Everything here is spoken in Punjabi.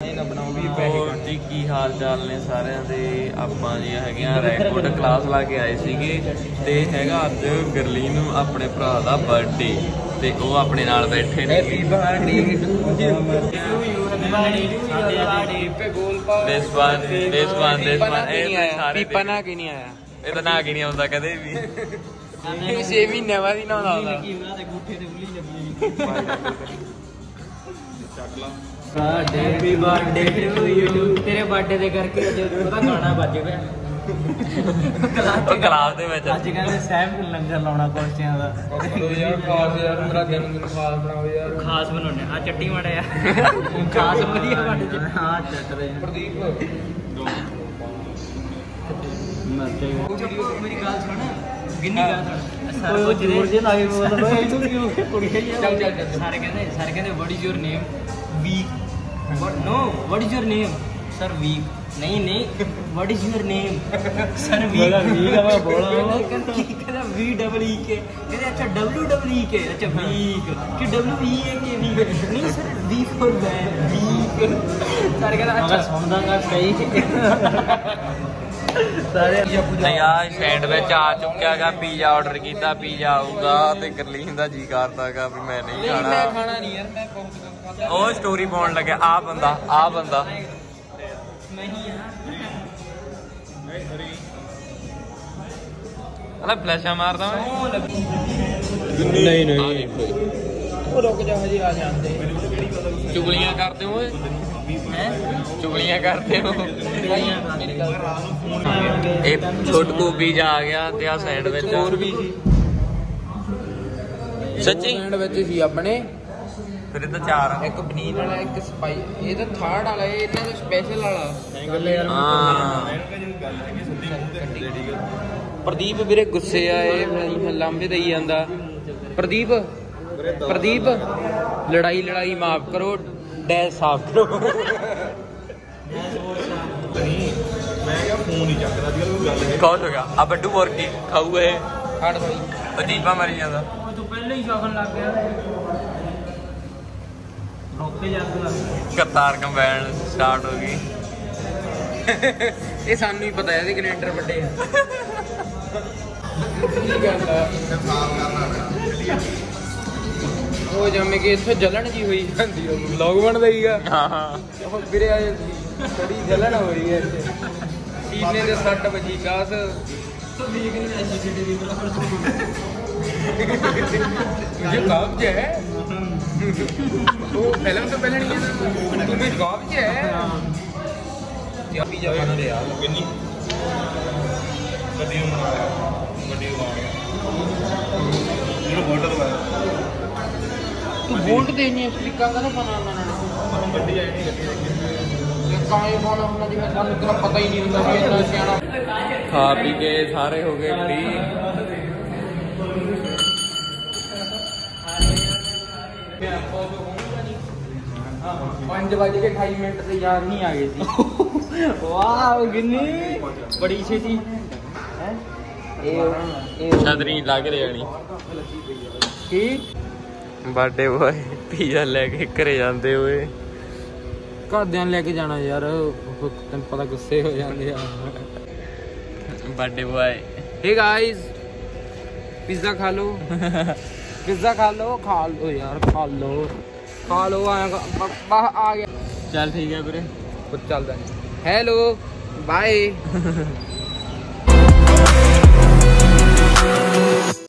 ਹੋਰ ਜੀ ਕੀ ਹਾਲ ਚਾਲ ਨੇ ਸਾਰਿਆਂ ਦੇ? ਆਪਾਂ ਜੀ ਹੈਗੇ ਆ ਰੈਕੋਰਡ ਕਲਾਸ ਲਾ ਕੇ ਆਏ ਸੀਗੇ ਤੇ ਹੈਗਾ ਅੱਜ ਗਰਲੀਨ ਨੂੰ ਆਪਣੇ ਭਰਾ ਦਾ ਬਰਥਡੇ ਤੇ ਉਹ ਆਪਣੇ ਨਾਲ ਬੈਠੇ ਨੇ। ਦੇਸਵਾਨ ਦੇਸਵਾਨ ਦੇਸਵਾਨ ਇਹ ਸਾਰੇ ਪੀਪਾ ਨਾ ਕਿ ਨਹੀਂ ਆਇਆ? ਇਹ ਤਾਂ ਨਾ ਕੀ ਨਹੀਂ ਆਉਂਦਾ ਕਦੇ ਵੀ। ਇਹ 6 ਮਹੀਨੇ ਬਾਅਦ ਹੀ ਨਾ ਆਉਂਦਾ ਹੈਪੀ ਬਰਥਡੇ ਟੂ ਯੂ ਤੇਰੇ ਬਰਥਡੇ ਦੇ ਕਰਕੇ ਅੱਜ ਉਹਦਾ ਗਾਣਾ ਵੱਜ ਪਿਆ ਉਹ ਕਲਾਸ ਦੇ ਵਿੱਚ। ਅੱਜ ਕਹਿੰਦੇ ਸਹਿਬ ਲੰਗਰ ਲਾਉਣਾ ਕੁਲਚਿਆਂ ਦਾ। ਯਾਰ ਮੇਰਾ ਜਨਮ ਦਿਨ ਖਾਸ ਬਣਾਓ ਯਾਰ। ਖਾਸ ਬਣਾਉਣੇ ਆ। ਚੱਟੀ ਮਾੜੇ ਆ ਖਾਸ ਵਧੀਆ ਬਣ ਜੇ ਹਾਂ ਚੱਟ ਰਹੇ ਪ੍ਰਦੀਪ। ਮੇਰੀ ਗੱਲ ਸੁਣ। ਗਿੰਨੀ ਗੱਲ ਸੁਣ। ਉਹ ਜੋਰ ਜੇ ਲਾਗੇ ਬੋਲ ਬਈ ਤੂੰ ਕਿਉਂ ਕੁੜੀਆਂ ਹੀ। ਚੱਲ, ਚੱਲ, ਚੱਲ। ਸਾਰੇ ਕਹਿੰਦੇ ਸਾਰੇ ਕਹਿੰਦੇ what is your name weak but no what is your name sir weak ਨਹੀਂ ਨਹੀਂ what is your name sir weak ਮੇਰਾ ਵੀਕ ਆ, ਮੈਂ ਬੋਲਾਂ ਵਾ। ਕਹਿੰਦਾ ਕਹਿੰਦਾ ਵੀ ਡਬਲ ਈ ਕੇ ਕਹਿੰਦੇ ਅੱਛਾ ਡਬਲਯੂ ਡਬਲ ਈ ਕੇ ਅੱਛਾ ਵੀਕ ਕਿ W E A K weak ਨਹੀਂ sir V for man weak ਸਾਰੇ ਕਹਿੰਦਾ ਅੱਛਾ ਸੁਣਦਾ ਗਾ ਸਹੀ ਸਾਰੇ ਨਹੀਂ ਆ ਸੈਂਡਵਿਚ ਆ ਚੁੱਕਿਆਗਾ ਪੀਜ਼ਾ ਆਰਡਰ ਕੀਤਾ ਪੀਜ਼ਾ ਆਊਗਾ ਤੇ ਗਰਲੀਨ ਦਾ ਜੀ ਕਰਦਾਗਾ ਵੀ ਮੈਂ ਨਹੀਂ ਨਹੀਂ ਮੈਂ ਖਾਣਾ ਖਾਣਾ ਨਹੀਂ ਯਾਰ ਮੈਂ ਬਹੁਤ ਉਹ ਸਟੋਰੀ ਪਾਉਣ ਲੱਗਿਆ ਆ ਬੰਦਾ ਆ ਬੰਦਾ। ਅਲਾ ਫਲੈਸ਼ਾਂ ਮਾਰਦਾ ਮੈਂ। ਨਹੀਂ ਨਹੀਂ। ਉਹ ਰੁਕ ਜਾ ਹਜੇ ਆ ਜਾਂਦੇ। ਚੁਗਲੀਆਂ ਕਰਦੇ ਹੋ ਓਏ ਹੈ? ਚੁਗਲੀਆਂ ਕਰਦੇ ਹੋ? ਇਹ ਛੋਟਕੂ ਪੀਜ਼ਾ ਆ ਗਿਆ ਤੇ ਆ ਸੈਂਡਵਿਚ ਹੋਰ ਵੀ ਸੀ। ਸੱਚੀ? ਐਂਡ ਵਿੱਚ ਸੀ ਆਪਣੇ। ਫਿਰ ਇਹ ਤਾਂ ਚਾਰ ਆ। ਇੱਕ ਪਨੀਰ ਵਾਲਾ ਇੱਕ ਸਪਾਈ ਇਹ ਤਾਂ ਥਰਡ ਵਾਲਾ ਇਹ ਇਹਨਾਂ ਦਾ ਸਪੈਸ਼ਲ ਵਾਲਾ। ਹਾਂ। ਪ੍ਰਦੀਪ ਵੀਰੇ ਗੁੱਸੇ ਆ ਇਹ ਲਾਂਬੇ ਦੇਈ ਜਾਂਦਾ। ਪ੍ਰਦੀਪ ਪ੍ਰਦੀਪ ਲੜਾਈ ਲੜਾਈ ਮਾਫ ਕਰੋ ਡੈਸ਼ ਸਾਫ਼ ਕਰੋ। ਕੌਣ ਹੋ ਗਿਆ? ਆ ਬੱਡੂ ਮੁਰਗੀ ਖਾਊ ਇਹ। ਹਟ ਭਾਈ ਅਜੀਬਾ ਮਰੀ ਜਾਂਦਾ। ਤੂੰ ਪਹਿਲਾਂ ਹੀ ਸ਼ੌਕਣ ਲੱਗ ਗਿਆ। ਕਰਤਾਰ ਕੰਬਾਈਨ ਸਟਾਰਟ ਹੋ ਗਈ। ਇਹ ਸਾਨੂੰ ਹੀ ਪਤਾ ਇਹਦੇ ਕੈਲੰਡਰ ਵੱਡੇ ਆ। ਕੀ ਗੱਲ ਆ ਉਹ ਜੰਮੇ ਕਿ ਇੱਥੇ ਜਲਣ ਜੀ ਹੋਈ ਜਾਂਦੀ ਉਹ ਵਲੌਗ ਬਣਦਾ ਹੀਗਾ। ਹਾਂ ਹਾਂ। ਉਹ ਵੀਰੇ ਆ ਥੋੜੀ ਜਲਣ ਹੋ ਰਹੀ ਹੈ ਇੱਥੇ। ਸੀਨੇ ਦੇ 60 ਵਜੀ ਕਾਸ। मुझे ਉਹ ਫਿਲਮ ਤੋਂ ਪਹਿਲਾਂ ਨਹੀਂ ਹੈ ਨਾ ਤੂੰ ਵੀ ਜਵਾਬ ਚ ਹੈ। ਯਾਰ ਵੀ ਜਾਣਾ ਦੇ ਯਾਰ? ਕਿੰਨੀ? ਗੱਡੀ ਨੂੰ ਬਣਾ ਗੱਡੀ ਨੂੰ ਬਣਾ ਬੋਲਟ ਲਵਾਇਆ ਤੂੰ ਬੋਲਟ ਦੇਣੀ ਹੈ ਸਪੀਕਰ ਦਾ ਨਾ ਬਣਾ ਲੈਣਾ। ਗੱਡੀ ਆਈ ਨਹੀਂ ਗੱਡੀ ਦੇਖੀ ਕਾਏ ਬੋਲ ਉਹਨਾਂ ਦੀ ਮੈਂ ਸਾਨੂੰ ਪਤਾ ਹੀ ਨਹੀਂ ਹੁੰਦਾ ਵੀ ਇੰਨਾ ਸਿਆਣਾ। ਖਾ ਪੀ ਕੇ ਸਾਰੇ ਹੋ ਗਏ ਫ੍ਰੀ ਪੰਜ ਵਜੇ ਕੇ 28 ਮਿੰਟ ਤੇ ਯਾਰ ਨਹੀਂ ਆ ਗਏ ਸੀ। ਵਾਓ ਗਿੰਨੀ। ਬੜੀ ਛੇਤੀ। ਹੈ? ਇਹ ਇਹ ਛਤਰੀ ਲੱਗ ਰਹੀ ਕੀ? ਬਰਥਡੇ ਬੋਏ ਪੀਜ਼ਾ ਲੈ ਕੇ ਘਰੇ ਜਾਂਦੇ ਹੋਏ। ਘਰਦਿਆਂ ਲੈ ਕੇ ਜਾਣਾ ਯਾਰ। ਤੈਨੂੰ ਪਤਾ ਗੁੱਸੇ ਹੋ ਜਾਂਦੇ ਆ। Birthday boy. Hey guys pizza ਖਾ ਲਓ। ਪੀਜ਼ਾ ਖਾ ਲਓ ਖਾ ਲਓ ਯਾਰ ਖਾ ਲਓ। ਬਾਹ ਆ ਗਿਆ। ਚੱਲ ਠੀਕ ਹੈ ਵੀਰੇ। ਚੱਲਦਾ ਹੈਲੋ ਬਾਏ